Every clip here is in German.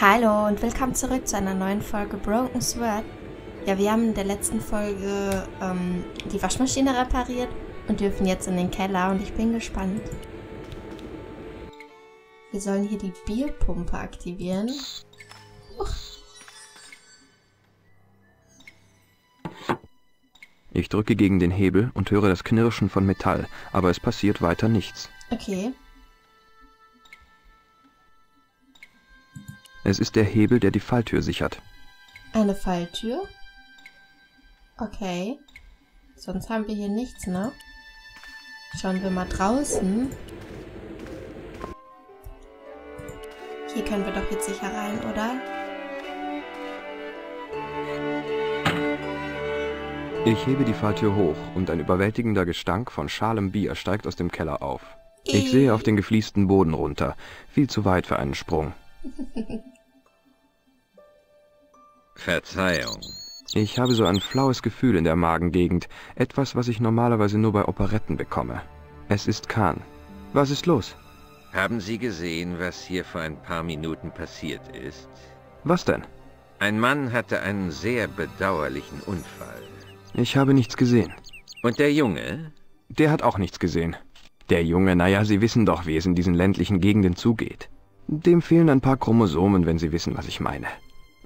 Hallo und willkommen zurück zu einer neuen Folge Broken Sword. Ja, wir haben in der letzten Folge ähm, die Waschmaschine repariert und dürfen jetzt in den Keller und ich bin gespannt. Wir sollen hier die Bierpumpe aktivieren. Uch. Ich drücke gegen den Hebel und höre das Knirschen von Metall, aber es passiert weiter nichts. Okay. Es ist der Hebel, der die Falltür sichert. Eine Falltür? Okay. Sonst haben wir hier nichts, ne? Schauen wir mal draußen. Hier können wir doch jetzt sicher rein, oder? Ich hebe die Falltür hoch und ein überwältigender Gestank von schalem Bier steigt aus dem Keller auf. Ich sehe auf den gefliesten Boden runter. Viel zu weit für einen Sprung. Verzeihung. Ich habe so ein flaues Gefühl in der Magengegend. Etwas, was ich normalerweise nur bei Operetten bekomme. Es ist Kahn. Was ist los? Haben Sie gesehen, was hier vor ein paar Minuten passiert ist? Was denn? Ein Mann hatte einen sehr bedauerlichen Unfall. Ich habe nichts gesehen. Und der Junge? Der hat auch nichts gesehen. Der Junge, naja, Sie wissen doch, wie es in diesen ländlichen Gegenden zugeht. Dem fehlen ein paar Chromosomen, wenn Sie wissen, was ich meine.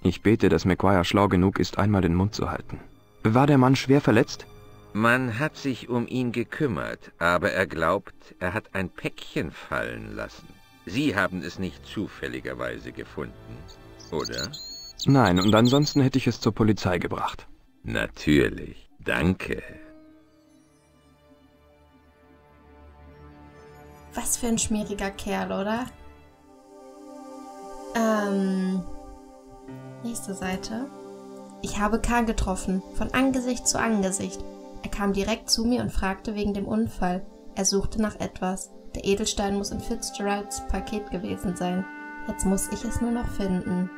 Ich bete, dass McGuire schlau genug ist, einmal den Mund zu halten. War der Mann schwer verletzt? Man hat sich um ihn gekümmert, aber er glaubt, er hat ein Päckchen fallen lassen. Sie haben es nicht zufälligerweise gefunden, oder? Nein, und ansonsten hätte ich es zur Polizei gebracht. Natürlich. Danke. Was für ein schmieriger Kerl, oder? Ähm. Nächste Seite. Ich habe Kahn getroffen, von Angesicht zu Angesicht. Er kam direkt zu mir und fragte wegen dem Unfall. Er suchte nach etwas. Der Edelstein muss in Fitzgeralds Paket gewesen sein. Jetzt muss ich es nur noch finden.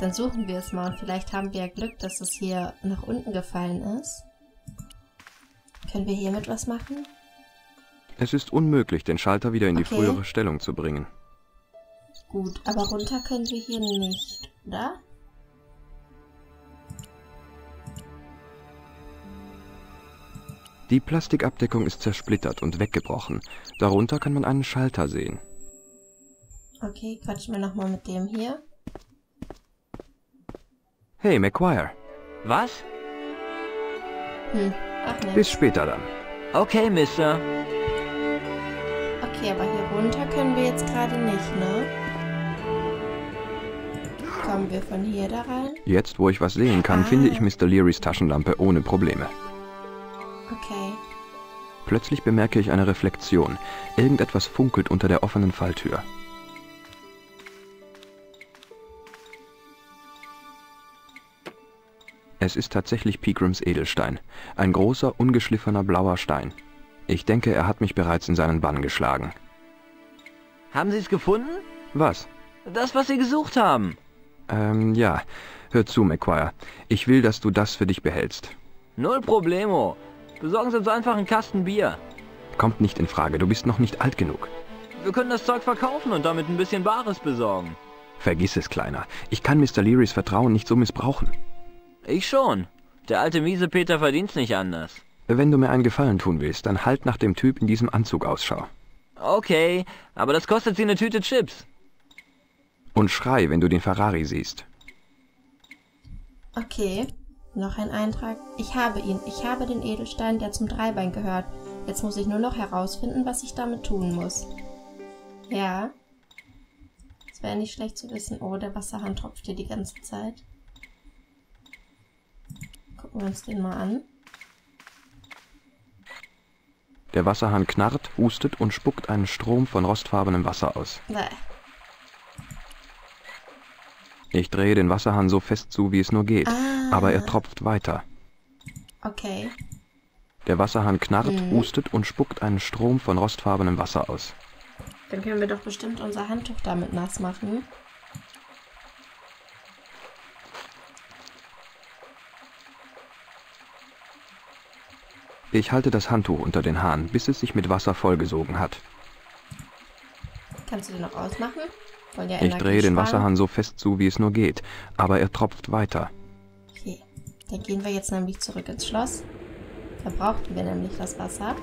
Dann suchen wir es mal und vielleicht haben wir ja Glück, dass es hier nach unten gefallen ist. Können wir hiermit was machen? Es ist unmöglich, den Schalter wieder in die Okay. frühere Stellung zu bringen. Gut, aber runter können wir hier nicht, oder? Die Plastikabdeckung ist zersplittert und weggebrochen. Darunter kann man einen Schalter sehen. Okay, quatschen wir nochmal mit dem hier. Hey, McGuire. Was? Hm, ach ne. Bis später dann. Okay, Mister. Okay, aber hier runter können wir jetzt gerade nicht, ne? Kommen wir von hier da rein? Jetzt, wo ich was sehen kann, finde ich Mr. Learys Taschenlampe ohne Probleme. Okay. Plötzlich bemerke ich eine Reflexion. Irgendetwas funkelt unter der offenen Falltür. Es ist tatsächlich Pegrams Edelstein. Ein großer, ungeschliffener blauer Stein. Ich denke, er hat mich bereits in seinen Bann geschlagen. Haben Sie es gefunden? Was? Das, was Sie gesucht haben. Ähm, ja. Hör zu, McQuire. Ich will, dass du das für dich behältst. Null Problemo. Besorgen Sie uns einfach einen Kasten Bier. Kommt nicht in Frage, du bist noch nicht alt genug. Wir können das Zeug verkaufen und damit ein bisschen Bares besorgen. Vergiss es, Kleiner. Ich kann Mr. Learys Vertrauen nicht so missbrauchen. Ich schon. Der alte miese Peter verdient's nicht anders. Wenn du mir einen Gefallen tun willst, dann halt nach dem Typ in diesem Anzug Ausschau. Okay, aber das kostet Sie eine Tüte Chips. Und schrei, wenn du den Ferrari siehst. Okay. Noch ein Eintrag. Ich habe ihn. Ich habe den Edelstein, der zum Dreibein gehört. Jetzt muss ich nur noch herausfinden, was ich damit tun muss. Ja. Es wäre nicht schlecht zu wissen. Oh, der Wasserhahn tropft hier die ganze Zeit. Gucken wir uns den mal an. Der Wasserhahn knarrt, hustet und spuckt einen Strom von rostfarbenem Wasser aus. Bäh. Ich drehe den Wasserhahn so fest zu, wie es nur geht, Ah. aber er tropft weiter. Okay. Der Wasserhahn knarrt, Mhm. hustet und spuckt einen Strom von rostfarbenem Wasser aus. Dann können wir doch bestimmt unser Handtuch damit nass machen. Ich halte das Handtuch unter den Hahn, bis es sich mit Wasser vollgesogen hat. Kannst du den noch ausmachen? Ich drehe den. Wasserhahn so fest zu, wie es nur geht, aber er tropft weiter. Okay, dann gehen wir jetzt nämlich zurück ins Schloss. Da brauchten wir nämlich das Wasser.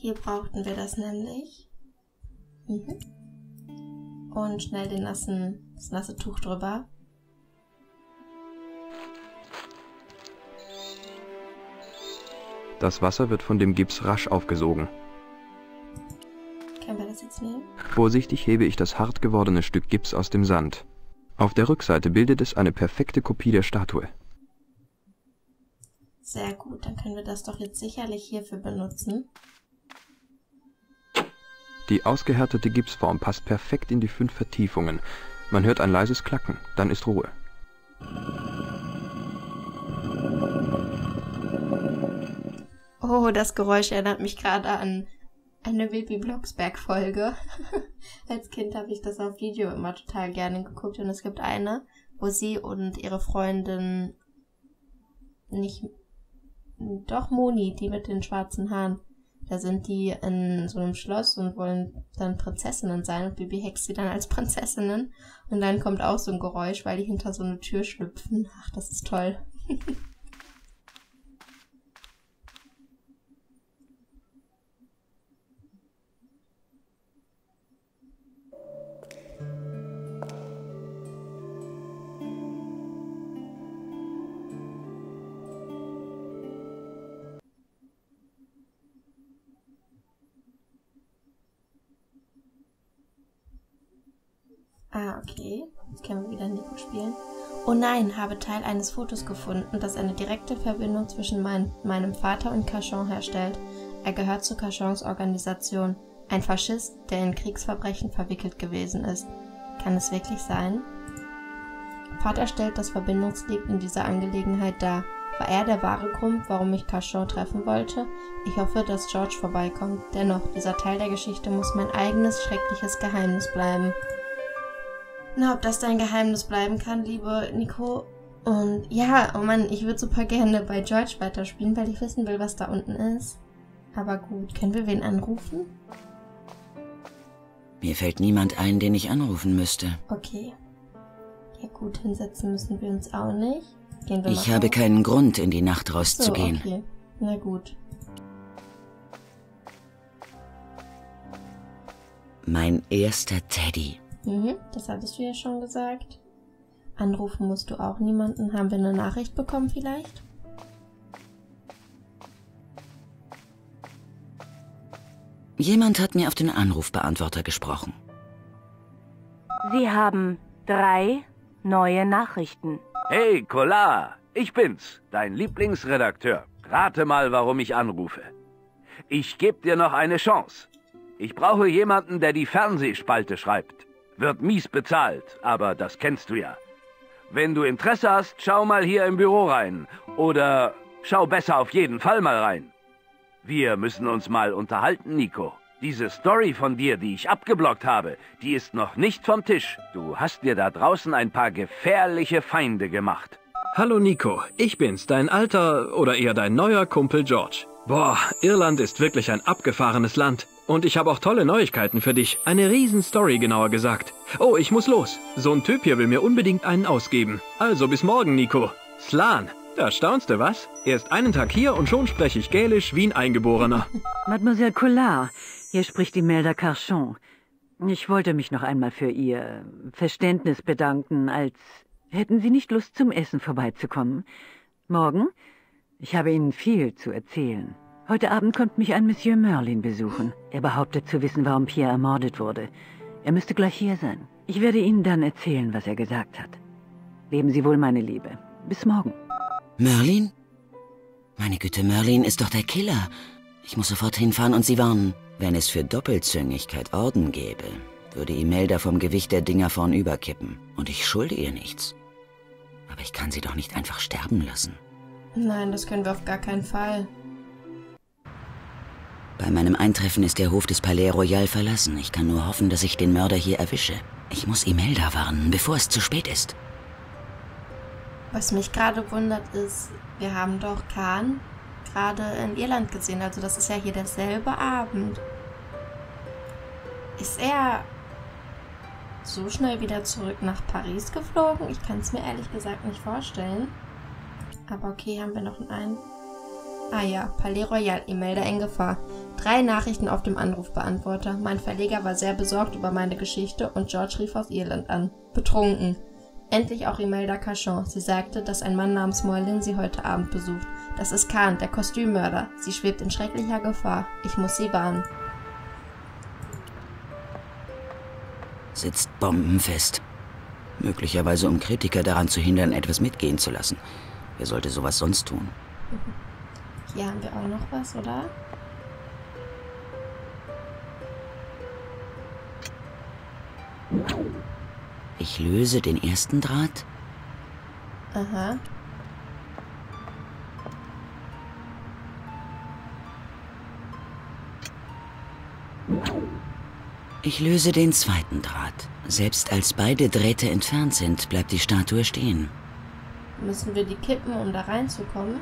Hier brauchten wir das nämlich. Mhm und schnell den nassen, das nasse Tuch drüber. Das Wasser wird von dem Gips rasch aufgesogen. Können wir das jetzt nehmen? Vorsichtig hebe ich das hart gewordene Stück Gips aus dem Sand. Auf der Rückseite bildet es eine perfekte Kopie der Statue. Sehr gut, dann können wir das doch jetzt sicherlich hierfür benutzen. Die ausgehärtete Gipsform passt perfekt in die fünf Vertiefungen. Man hört ein leises Klacken, dann ist Ruhe. Oh, das Geräusch erinnert mich gerade an eine Baby Blocksberg Folge. Als Kind habe ich das auf Video immer total gerne geguckt und es gibt eine, wo sie und ihre Freundin nicht doch Moni, die mit den schwarzen Haaren. Da sind die in so einem Schloss und wollen dann Prinzessinnen sein und Bibi hext sie dann als Prinzessinnen. Und dann kommt auch so ein Geräusch, weil die hinter so eine Tür schlüpfen. Ach, das ist toll. habe Teil eines Fotos gefunden, das eine direkte Verbindung zwischen mein, meinem Vater und Cachon herstellt. Er gehört zu Cachons Organisation. Ein Faschist, der in Kriegsverbrechen verwickelt gewesen ist. Kann es wirklich sein? Vater stellt das Verbindungsglied in dieser Angelegenheit dar. War er der wahre Grund, warum ich Cachon treffen wollte? Ich hoffe, dass George vorbeikommt. Dennoch, dieser Teil der Geschichte muss mein eigenes schreckliches Geheimnis bleiben. Na, ob das dein Geheimnis bleiben kann, liebe Nico. Und ja, oh Mann, ich würde super gerne bei George weiterspielen, weil ich wissen will, was da unten ist. Aber gut, können wir wen anrufen? Mir fällt niemand ein, den ich anrufen müsste. Okay. Ja gut, hinsetzen müssen wir uns auch nicht. Gehen wir Ich habe raus. keinen Grund, in die Nacht so, rauszugehen. okay. Na gut. Mein erster Teddy. Mhm, das hattest du ja schon gesagt. Anrufen musst du auch niemanden. Haben wir eine Nachricht bekommen vielleicht? Jemand hat mir auf den Anrufbeantworter gesprochen. Sie haben drei neue Nachrichten. Hey, Kolar, ich bin's, dein Lieblingsredakteur. Rate mal, warum ich anrufe. Ich geb dir noch eine Chance. Ich brauche jemanden, der die Fernsehspalte schreibt. Wird mies bezahlt, aber das kennst du ja. Wenn du Interesse hast, schau mal hier im Büro rein. Oder schau besser auf jeden Fall mal rein. Wir müssen uns mal unterhalten, Nico. Diese Story von dir, die ich abgeblockt habe, die ist noch nicht vom Tisch. Du hast dir da draußen ein paar gefährliche Feinde gemacht. Hallo Nico, ich bin's, dein alter oder eher dein neuer Kumpel George. Boah, Irland ist wirklich ein abgefahrenes Land. Und ich habe auch tolle Neuigkeiten für dich. Eine Riesenstory genauer gesagt. Oh, ich muss los. So ein Typ hier will mir unbedingt einen ausgeben. Also bis morgen, Nico. Slan. Da staunst du was? Erst einen Tag hier und schon spreche ich Gälisch wie ein Eingeborener. Mademoiselle Collard, hier spricht Imelda Carchon. Ich wollte mich noch einmal für Ihr Verständnis bedanken, als hätten Sie nicht Lust zum Essen vorbeizukommen. Morgen? Ich habe Ihnen viel zu erzählen. Heute Abend kommt mich ein Monsieur Merlin besuchen. Er behauptet zu wissen, warum Pierre ermordet wurde. Er müsste gleich hier sein. Ich werde Ihnen dann erzählen, was er gesagt hat. Leben Sie wohl, meine Liebe. Bis morgen. Merlin? Meine Güte, Merlin ist doch der Killer. Ich muss sofort hinfahren und sie warnen. Wenn es für Doppelzüngigkeit Orden gäbe, würde Imelda vom Gewicht der Dinger vornüber kippen. Und ich schulde ihr nichts. Aber ich kann sie doch nicht einfach sterben lassen. Nein, das können wir auf gar keinen Fall. Bei meinem Eintreffen ist der Hof des Palais Royal verlassen. Ich kann nur hoffen, dass ich den Mörder hier erwische. Ich muss Imelda warnen, bevor es zu spät ist. Was mich gerade wundert ist, wir haben doch Khan gerade in Irland gesehen. Also das ist ja hier derselbe Abend. Ist er so schnell wieder zurück nach Paris geflogen? Ich kann es mir ehrlich gesagt nicht vorstellen. Aber okay, haben wir noch einen. Ah ja, Palais Royal, Imelda in Gefahr. Drei Nachrichten auf dem Anrufbeantworter. Mein Verleger war sehr besorgt über meine Geschichte und George rief aus Irland an. Betrunken. Endlich auch Imelda Cachon. Sie sagte, dass ein Mann namens Moelin sie heute Abend besucht. Das ist Kahn, der Kostümmörder. Sie schwebt in schrecklicher Gefahr. Ich muss sie warnen. Sitzt bombenfest. Möglicherweise um Kritiker daran zu hindern, etwas mitgehen zu lassen. Wer sollte sowas sonst tun? Hier haben wir auch noch was, oder? Ich löse den ersten Draht. Aha. Ich löse den zweiten Draht. Selbst als beide Drähte entfernt sind, bleibt die Statue stehen. Müssen wir die kippen, um da reinzukommen?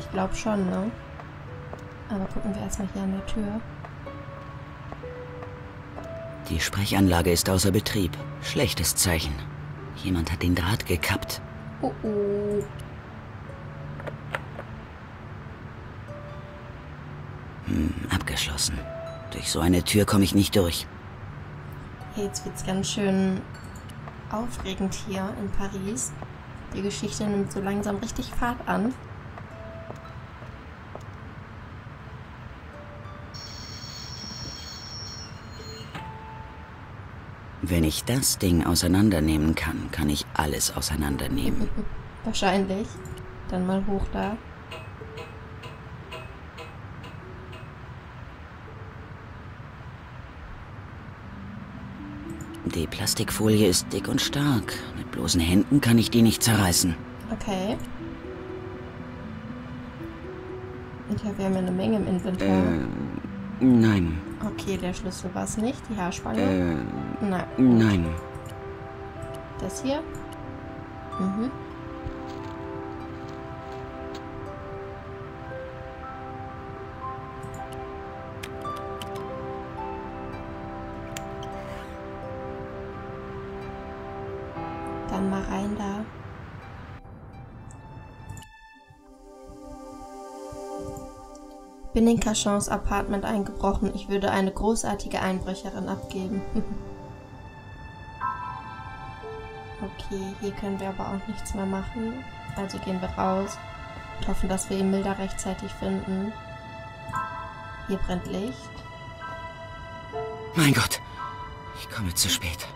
Ich glaube schon, ne? Aber gucken wir erstmal hier an der Tür. Die Sprechanlage ist außer Betrieb. Schlechtes Zeichen. Jemand hat den Draht gekappt. Oh oh. Hm, abgeschlossen. Durch so eine Tür komme ich nicht durch. Hey, jetzt wird's ganz schön aufregend hier in Paris. Die Geschichte nimmt so langsam richtig Fahrt an. Wenn ich das Ding auseinandernehmen kann, kann ich alles auseinandernehmen. Wahrscheinlich. Dann mal hoch da. Die Plastikfolie ist dick und stark. Mit bloßen Händen kann ich die nicht zerreißen. Okay. Wir haben ja eine Menge im Inventar. Äh, nein. Okay, der Schlüssel war es nicht. Die Haarspange. Äh, Na, nein. das hier. Mhm. In Cachons Apartment eingebrochen. Ich würde eine großartige Einbrecherin abgeben. okay, hier können wir aber auch nichts mehr machen. Also gehen wir raus und hoffen, dass wir Emilda rechtzeitig finden. Hier brennt Licht. Mein Gott. Ich komme zu spät.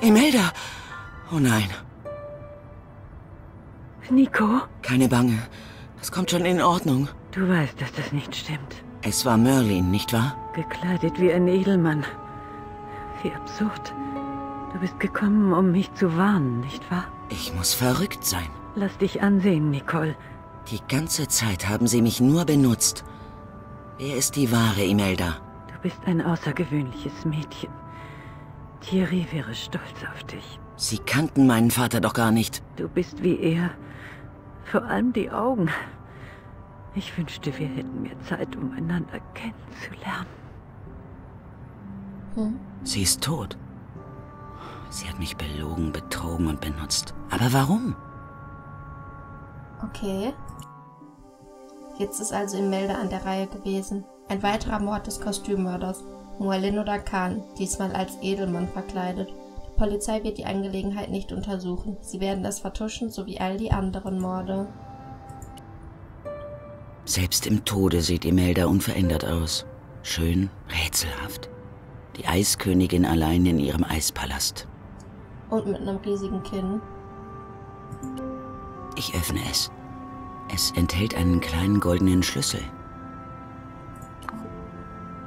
Imelda! Oh nein. Nico, Keine Bange. Das kommt schon in Ordnung. du weißt, dass das nicht stimmt. Es war Merlin, nicht wahr? Gekleidet wie ein Edelmann. Wie absurd. Du bist gekommen, um mich zu warnen, nicht wahr? Ich muss verrückt sein. Lass dich ansehen, Nicole. Die ganze Zeit haben sie mich nur benutzt. Wer ist die wahre Imelda? Du bist ein außergewöhnliches Mädchen. Thierry wäre stolz auf dich. Sie kannten meinen Vater doch gar nicht. Du bist wie er. Vor allem die Augen. Ich wünschte, wir hätten mehr Zeit, um einander kennenzulernen. Hm? Sie ist tot. Sie hat mich belogen, betrogen und benutzt. Aber warum? Okay. Jetzt ist also Imelda an der Reihe gewesen. Ein weiterer Mord des Kostümmörders. Mualin oder Khan, diesmal als Edelmann verkleidet. Die Polizei wird die Angelegenheit nicht untersuchen. Sie werden es vertuschen, so wie all die anderen Morde. Selbst im Tode sieht Imelda unverändert aus. Schön, rätselhaft. Die Eiskönigin allein in ihrem Eispalast. Und mit einem riesigen Kinn. Ich öffne es. Es enthält einen kleinen goldenen Schlüssel.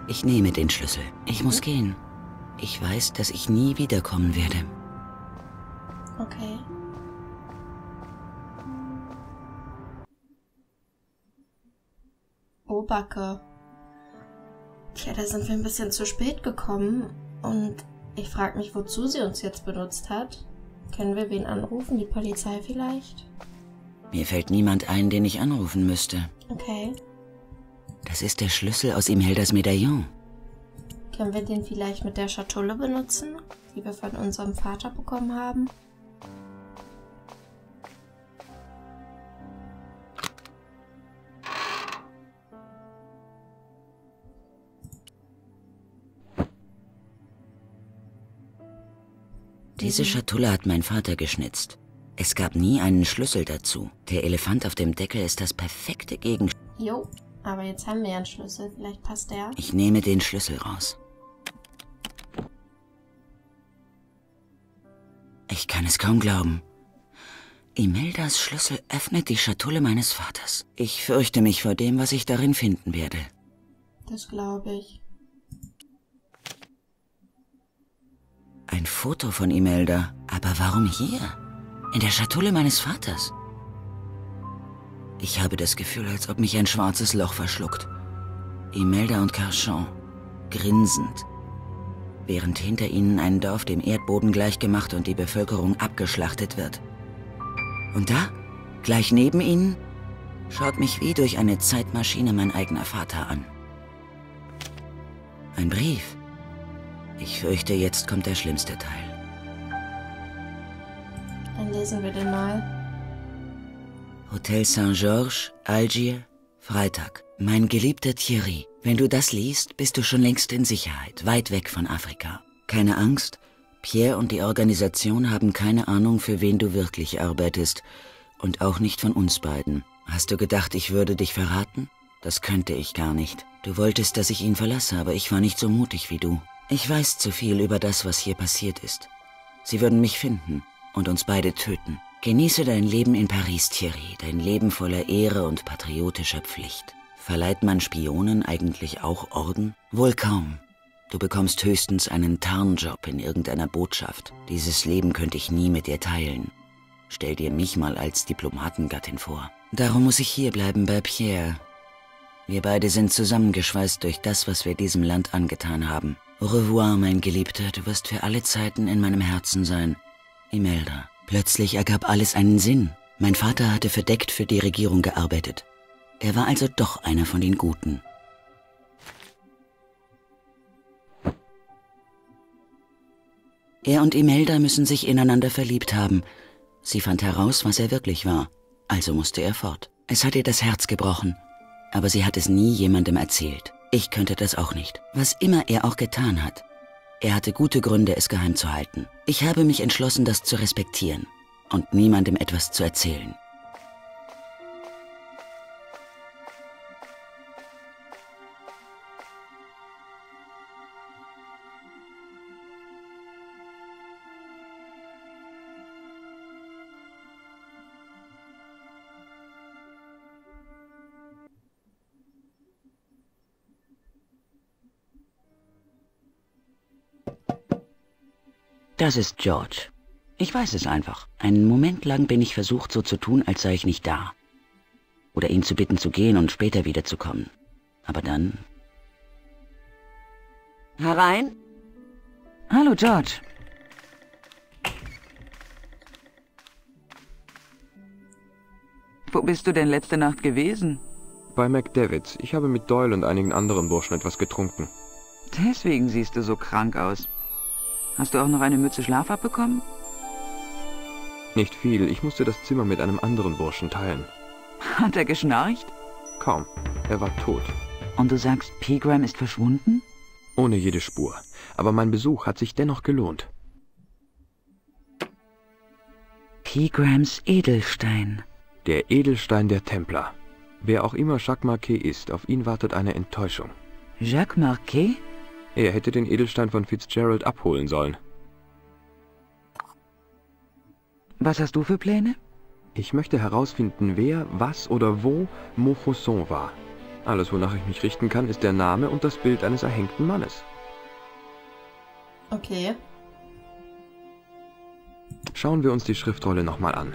Ich nehme den Schlüssel. Ich muss gehen. Ich weiß, dass ich nie wiederkommen werde. Okay. Oh, Tja, da sind wir ein bisschen zu spät gekommen und ich frage mich, wozu sie uns jetzt benutzt hat. Können wir wen anrufen? Die Polizei vielleicht? Mir fällt niemand ein, den ich anrufen müsste. Okay. Das ist der Schlüssel aus Imheldas Medaillon. Können wir den vielleicht mit der Schatulle benutzen, die wir von unserem Vater bekommen haben? Diese Schatulle hat mein Vater geschnitzt. Es gab nie einen Schlüssel dazu. Der Elefant auf dem Deckel ist das perfekte Gegenstück. Jo, aber jetzt haben wir ja einen Schlüssel. Vielleicht passt der. Ich nehme den Schlüssel raus. Ich kann es kaum glauben. Imeldas Schlüssel öffnet die Schatulle meines Vaters. Ich fürchte mich vor dem, was ich darin finden werde. Das glaube ich. Ein Foto von Imelda. Aber warum hier? In der Schatulle meines Vaters. Ich habe das Gefühl, als ob mich ein schwarzes Loch verschluckt. Imelda und Carchon, grinsend, während hinter ihnen ein Dorf dem Erdboden gleichgemacht und die Bevölkerung abgeschlachtet wird. Und da, gleich neben ihnen, schaut mich wie durch eine Zeitmaschine mein eigener Vater an. Ein Brief. Ich fürchte, jetzt kommt der schlimmste Teil. Dann lesen wir den mal. Hotel Saint-Georges, Algier, Freitag. Mein geliebter Thierry, wenn du das liest, bist du schon längst in Sicherheit, weit weg von Afrika. Keine Angst, Pierre und die Organisation haben keine Ahnung, für wen du wirklich arbeitest. Und auch nicht von uns beiden. Hast du gedacht, ich würde dich verraten? Das könnte ich gar nicht. Du wolltest, dass ich ihn verlasse, aber ich war nicht so mutig wie du. Ich weiß zu viel über das, was hier passiert ist. Sie würden mich finden und uns beide töten. Genieße dein Leben in Paris, Thierry, dein Leben voller Ehre und patriotischer Pflicht. Verleiht man Spionen eigentlich auch Orden? Wohl kaum. Du bekommst höchstens einen Tarnjob in irgendeiner Botschaft. Dieses Leben könnte ich nie mit dir teilen. Stell dir mich mal als Diplomatengattin vor. Darum muss ich hier bleiben bei Pierre. Wir beide sind zusammengeschweißt durch das, was wir diesem Land angetan haben. Au revoir, mein Geliebter, du wirst für alle Zeiten in meinem Herzen sein. Imelda. Plötzlich ergab alles einen Sinn. Mein Vater hatte verdeckt für die Regierung gearbeitet. Er war also doch einer von den Guten. Er und Imelda müssen sich ineinander verliebt haben. Sie fand heraus, was er wirklich war. Also musste er fort. Es hat ihr das Herz gebrochen. Aber sie hat es nie jemandem erzählt. Ich könnte das auch nicht. Was immer er auch getan hat. Er hatte gute Gründe, es geheim zu halten. Ich habe mich entschlossen, das zu respektieren und niemandem etwas zu erzählen. Das ist George. Ich weiß es einfach. Einen Moment lang bin ich versucht, so zu tun, als sei ich nicht da. Oder ihn zu bitten zu gehen und später wiederzukommen. Aber dann... Herein? Hallo, George. Wo bist du denn letzte Nacht gewesen? Bei McDavids. Ich habe mit Doyle und einigen anderen Burschen etwas getrunken. Deswegen siehst du so krank aus. Hast du auch noch eine Mütze Schlaf abbekommen? Nicht viel. Ich musste das Zimmer mit einem anderen Burschen teilen. Hat er geschnarcht? Kaum. Er war tot. Und du sagst, Pegram ist verschwunden? Ohne jede Spur. Aber mein Besuch hat sich dennoch gelohnt. Pegrams Edelstein. Der Edelstein der Templer. Wer auch immer Jacques Marquet ist, auf ihn wartet eine Enttäuschung. Jacques Marquet? Er hätte den Edelstein von Fitzgerald abholen sollen. Was hast du für Pläne? Ich möchte herausfinden, wer, was oder wo Maupassant war. Alles, wonach ich mich richten kann, ist der Name und das Bild eines erhängten Mannes. Okay. Schauen wir uns die Schriftrolle nochmal an.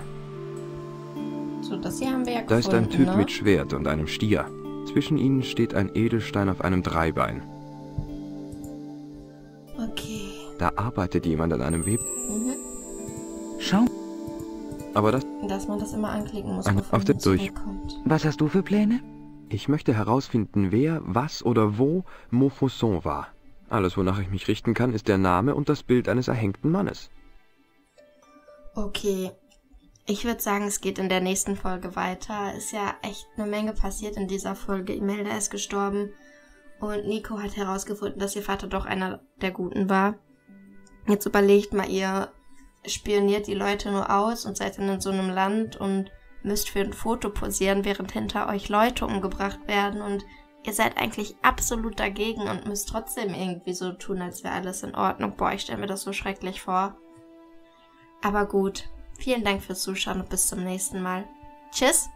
So, das hier haben wir ja Da ist gefunden, ein Typ ne? mit Schwert und einem Stier. Zwischen ihnen steht ein Edelstein auf einem Dreibein. Da arbeitet jemand an einem Web. Mhm. Schau, Aber das, Dass man das immer anklicken muss, An- auf man durch. was hast du für Pläne? ich möchte herausfinden, wer, was oder wo Maupassant war. Alles, wonach ich mich richten kann, ist der Name und das Bild eines erhängten Mannes. Okay. Ich würde sagen, es geht in der nächsten Folge weiter. Ist ja echt eine Menge passiert in dieser Folge. Imelda ist gestorben und Nico hat herausgefunden, dass ihr Vater doch einer der Guten war. Jetzt überlegt mal, ihr spioniert die Leute nur aus und seid dann in so einem Land und müsst für ein Foto posieren, während hinter euch Leute umgebracht werden und ihr seid eigentlich absolut dagegen und müsst trotzdem irgendwie so tun, als wäre alles in Ordnung. Boah, ich stelle mir das so schrecklich vor. Aber gut. Vielen Dank fürs Zuschauen und bis zum nächsten Mal. Tschüss!